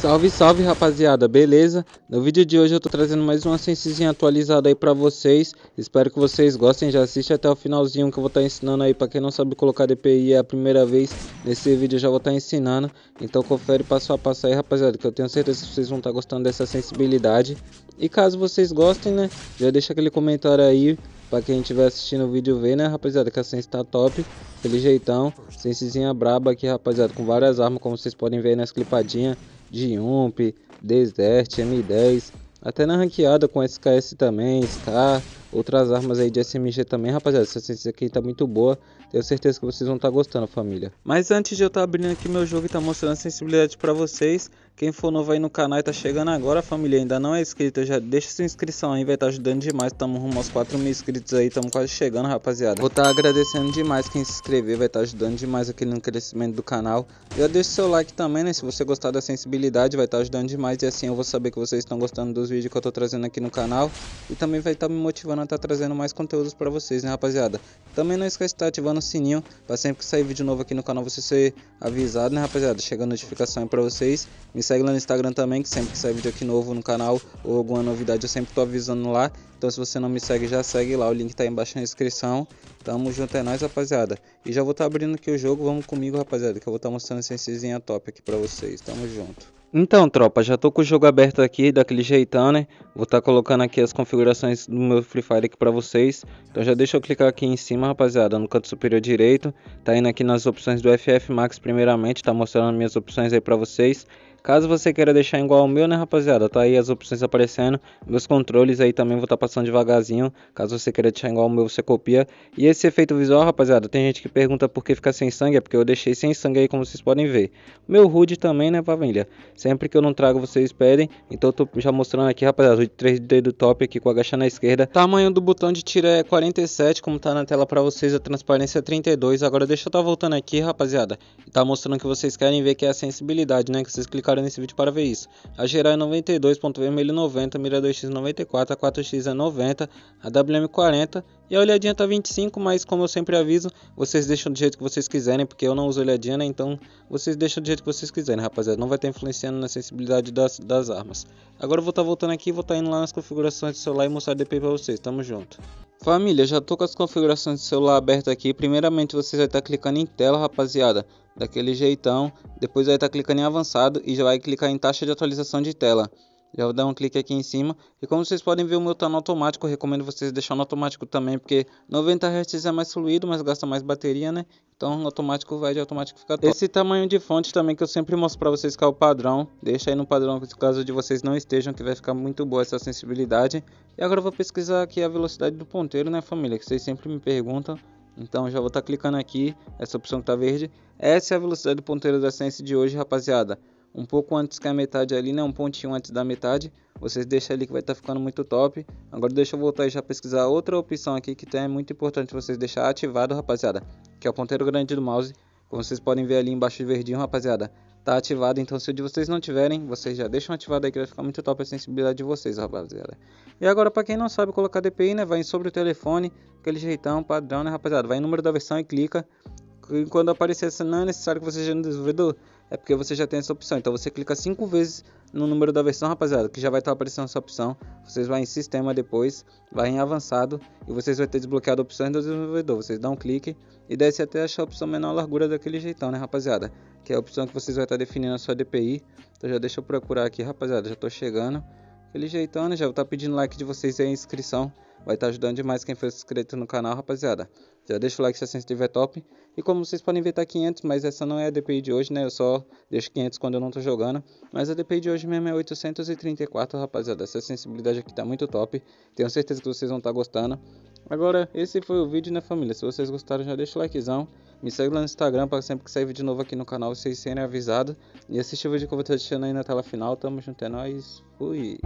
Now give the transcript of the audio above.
Salve, salve rapaziada, beleza? No vídeo de hoje eu tô trazendo mais uma sensezinha atualizada aí pra vocês Espero que vocês gostem, já assiste até o finalzinho que eu vou estar tá ensinando aí Pra quem não sabe colocar DPI é a primeira vez Nesse vídeo eu já vou estar tá ensinando Então confere passo a passo aí rapaziada Que eu tenho certeza que vocês vão estar tá gostando dessa sensibilidade E caso vocês gostem né, já deixa aquele comentário aí Pra quem estiver assistindo o vídeo ver, né, rapaziada, que a sense tá top. Aquele jeitão. Sensezinha braba aqui, rapaziada, com várias armas, como vocês podem ver nas clipadinhas de UMP, Desert, M10, até na ranqueada com SKS também, SK, outras armas aí de SMG também, rapaziada. Essa ciência aqui tá muito boa. Tenho certeza que vocês vão estar tá gostando, família. Mas antes de eu estar tá abrindo aqui meu jogo e tá mostrando a sensibilidade para vocês, quem for novo aí no canal e tá chegando agora, família, ainda não é inscrito, já deixa sua inscrição aí, vai estar tá ajudando demais. Tamo rumo aos 4 mil inscritos aí, tamo quase chegando, rapaziada. Vou estar tá agradecendo demais quem se inscrever, vai estar tá ajudando demais aqui no crescimento do canal. Já deixa seu like também, né? Se você gostar da sensibilidade, vai estar tá ajudando demais e assim eu vou saber que vocês estão gostando dos vídeos que eu tô trazendo aqui no canal. E também vai estar tá me motivando a estar tá trazendo mais conteúdos para vocês, né, rapaziada? Também não esquece de estar ativando o sininho para sempre que sair vídeo novo aqui no canal você ser avisado, né, rapaziada? Chega a notificação aí para vocês. Me segue lá no Instagram também que sempre que sai vídeo aqui novo no canal ou alguma novidade eu sempre tô avisando lá. Então se você não me segue, já segue lá, o link tá aí embaixo na descrição. Tamo junto, é nóis, rapaziada. E já vou estar tá abrindo aqui o jogo, vamos comigo, rapaziada, que eu vou estar tá mostrando essa sensezinha top aqui pra vocês. Tamo junto. Então, tropa, já tô com o jogo aberto aqui, daquele jeitão, né? Vou estar tá colocando aqui as configurações do meu Free Fire aqui pra vocês. Então já deixa eu clicar aqui em cima, rapaziada, no canto superior direito. Tá indo aqui nas opções do FF Max primeiramente, tá mostrando minhas opções aí pra vocês. Caso você queira deixar igual ao meu, né, rapaziada? Tá aí as opções aparecendo. Meus controles aí também vou estar tá passando devagarzinho. Caso você queira deixar igual ao meu, você copia. E esse efeito visual, rapaziada, tem gente que pergunta por que fica sem sangue. É porque eu deixei sem sangue aí, como vocês podem ver. Meu HUD também, né, família? Sempre que eu não trago, vocês pedem. Então eu tô já mostrando aqui, rapaziada, o 3D do top aqui com agachar na esquerda. Tamanho do botão de tiro é 47, como tá na tela pra vocês. A transparência é 32. Agora deixa eu tá voltando aqui, rapaziada. E tá mostrando que vocês querem ver que é a sensibilidade, né? Que vocês clicaram nesse vídeo para ver isso. A geral é 92, ponto vermelho 90, mira 2x 94, a 4x é 90, a WM 40 e a olhadinha tá 25, mas como eu sempre aviso, vocês deixam do jeito que vocês quiserem, porque eu não uso olhadinha, né? Então vocês deixam do jeito que vocês quiserem, rapaziada. Não vai estar influenciando na sensibilidade das, das armas. Agora eu vou estar tá voltando aqui, vou estar tá indo lá nas configurações do celular e mostrar DP para vocês. Tamo junto. Família, já tô com as configurações do celular abertas aqui. Primeiramente, vocês vai estar tá clicando em tela, rapaziada, daquele jeitão. Depois vai estar tá clicando em avançado e já vai clicar em taxa de atualização de tela. Já vou dar um clique aqui em cima. E como vocês podem ver, o meu tá no automático. Eu recomendo vocês deixar no automático também, porque 90 Hz é mais fluido, mas gasta mais bateria, né? Então, automático vai de automático ficar top. Esse tamanho de fonte também que eu sempre mostro para vocês que é o padrão. Deixa aí no padrão, caso de vocês não estejam, que vai ficar muito boa essa sensibilidade. E agora eu vou pesquisar aqui a velocidade do ponteiro, né, família? Que vocês sempre me perguntam. Então já vou estar tá clicando aqui, essa opção que tá verde. Essa é a velocidade do ponteiro da Sense de hoje, rapaziada um pouco antes que a metade ali, né? Um pontinho antes da metade. Vocês deixam ali que vai estar tá ficando muito top. Agora deixa eu voltar e já pesquisar outra opção aqui que é muito importante vocês deixar ativado, rapaziada. Que é o ponteiro grande do mouse. Como vocês podem ver ali embaixo de verdinho, rapaziada. Tá ativado, então se o de vocês não tiverem, vocês já deixam ativado aí que vai ficar muito top a sensibilidade de vocês, rapaziada. E agora para quem não sabe colocar DPI, né? Vai em sobre o telefone, aquele jeitão padrão, né, rapaziada. Vai em número da versão e clica. Quando aparecer essa, não é necessário que você seja um desenvolvedor é porque você já tem essa opção. Então você clica cinco vezes no número da versão, rapaziada, que já vai estar aparecendo essa opção. Vocês vão em sistema depois, vai em avançado e vocês vão ter desbloqueado opções do desenvolvedor. Vocês dão um clique e desce até achar a opção menor largura daquele jeitão, né, rapaziada? Que é a opção que vocês vão estar definindo a sua DPI. Então já deixa eu procurar aqui, rapaziada, já estou chegando. Aquele jeitão, né? Já estar pedindo like de vocês aí, inscrição. Vai estar ajudando demais quem for inscrito no canal, rapaziada. Já deixa o like se a sensitiva é top. E como vocês podem ver, tá 500, mas essa não é a DPI de hoje, né? Eu só deixo 500 quando eu não tô jogando. Mas a DPI de hoje mesmo é 834, rapaziada. Essa sensibilidade aqui tá muito top. Tenho certeza que vocês vão estar tá gostando. Agora, esse foi o vídeo, né, família? Se vocês gostaram, já deixa o likezão. Me segue lá no Instagram para sempre que sair vídeo novo aqui no canal vocês serem avisados. E assiste o vídeo que eu vou estar deixando aí na tela final. Tamo junto, é nóis. Fui!